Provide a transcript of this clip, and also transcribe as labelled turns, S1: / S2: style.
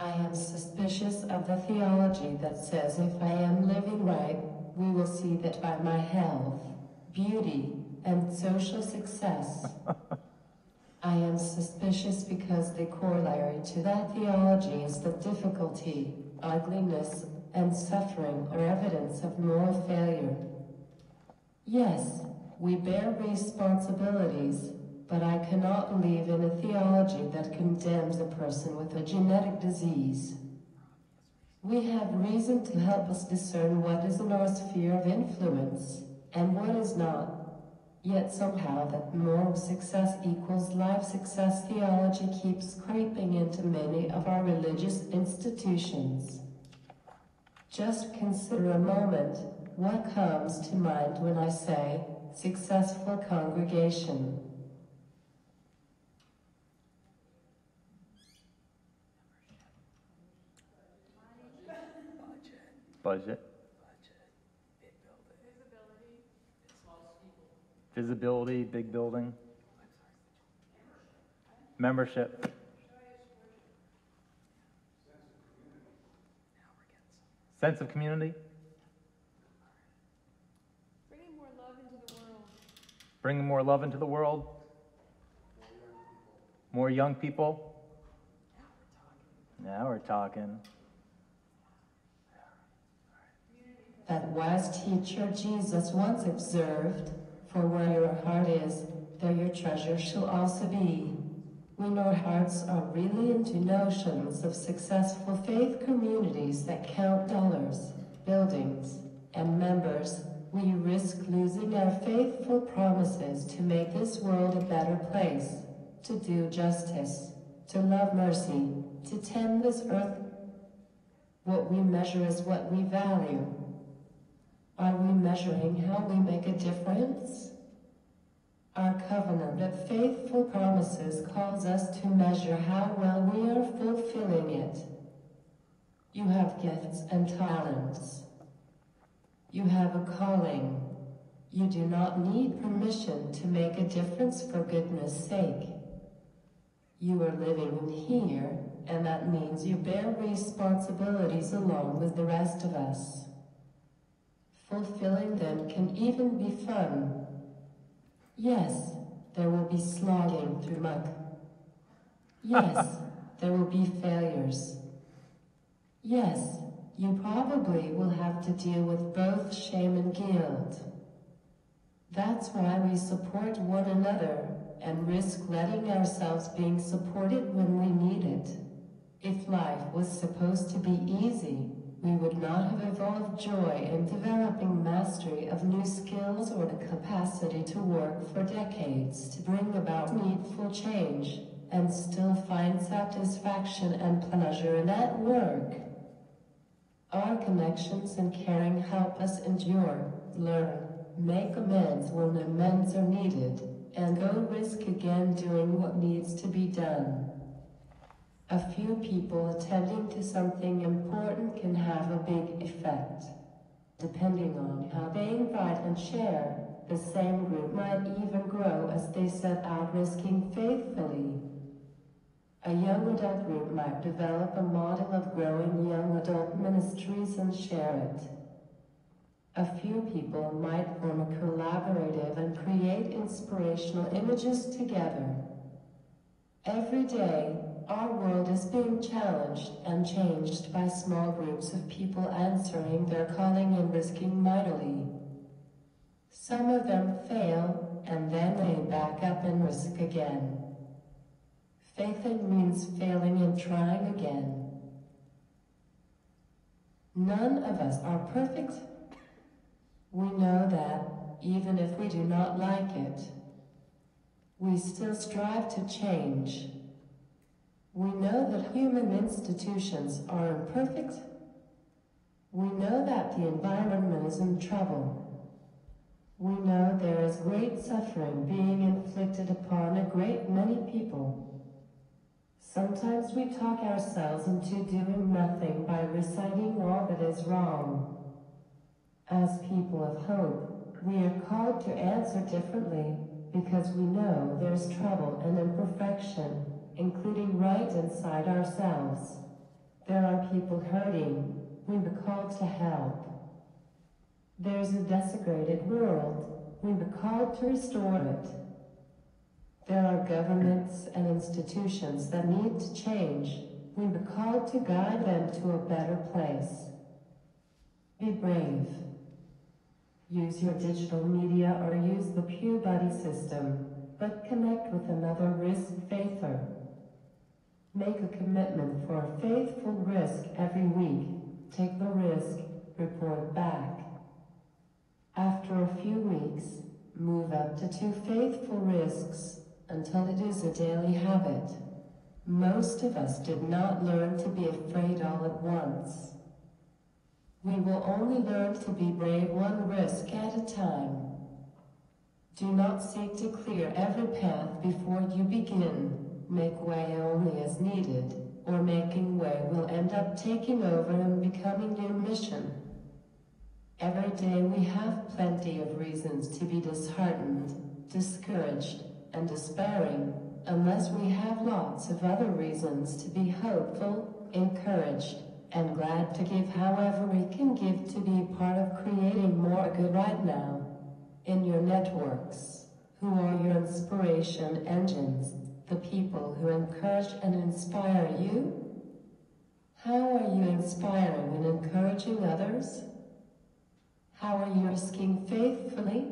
S1: I am suspicious of the theology that says if I am living right, we will see that by my health, beauty, and social success. I am suspicious because the corollary to that theology is that difficulty, ugliness, and suffering are evidence of moral failure. Yes, we bear responsibilities, but I cannot believe in a theology that condemns a person with a genetic disease. We have reason to help us discern what is in our sphere of influence and what is not. Yet somehow that moral success equals life success theology keeps creeping into many of our religious institutions. Just consider a moment what comes to mind when I say successful congregation.
S2: Budget. Visibility, big building. Membership. Sense of community.
S3: Bringing more love into the world.
S2: Bringing more love into the world. More young people. Now we're talking.
S1: That wise teacher Jesus once observed, For where your heart is, there your treasure shall also be. When our hearts are really into notions of successful faith communities that count dollars, buildings, and members, we risk losing our faithful promises to make this world a better place, to do justice, to love mercy, to tend this earth. What we measure is what we value. Are we measuring how we make a difference? Our covenant of faithful promises calls us to measure how well we are fulfilling it. You have gifts and talents. You have a calling. You do not need permission to make a difference for goodness sake. You are living here, and that means you bear responsibilities along with the rest of us. Fulfilling them can even be fun. Yes, there will be slogging through muck. Yes, there will be failures. Yes, you probably will have to deal with both shame and guilt. That's why we support one another and risk letting ourselves being supported when we need it. If life was supposed to be easy, we would not have evolved joy in developing mastery of new skills or the capacity to work for decades to bring about needful change and still find satisfaction and pleasure in that work. Our connections and caring help us endure, learn, make amends when amends are needed, and go risk again doing what needs to be done. A few people attending to something important can have a big effect. Depending on how they invite and share, the same group might even grow as they set out risking faithfully. A young adult group might develop a model of growing young adult ministries and share it. A few people might form a collaborative and create inspirational images together. Every day, our world is being challenged and changed by small groups of people answering their calling and risking mightily. Some of them fail, and then they back up and risk again. Faithing means failing and trying again. None of us are perfect. We know that, even if we do not like it, we still strive to change. We know that human institutions are imperfect. We know that the environment is in trouble. We know there is great suffering being inflicted upon a great many people. Sometimes we talk ourselves into doing nothing by reciting all that is wrong. As people of hope, we are called to answer differently because we know there's trouble and imperfection, including right inside ourselves. There are people hurting. We were called to help. There's a desecrated world. We were called to restore it. There are governments and institutions that need to change. We were called to guide them to a better place. Be brave. Use your digital media or use the Pew Buddy system, but connect with another risk faither. Make a commitment for a faithful risk every week. Take the risk, report back. After a few weeks, move up to two faithful risks until it is a daily habit. Most of us did not learn to be afraid all at once. We will only learn to be brave one risk at a time. Do not seek to clear every path before you begin. Make way only as needed, or making way will end up taking over and becoming your mission. Every day we have plenty of reasons to be disheartened, discouraged, and despairing, unless we have lots of other reasons to be hopeful, encouraged, and glad to give however we can give to be part of creating more good right now. In your networks, who are your inspiration engines, the people who encourage and inspire you? How are you inspiring and encouraging others? How are you risking faithfully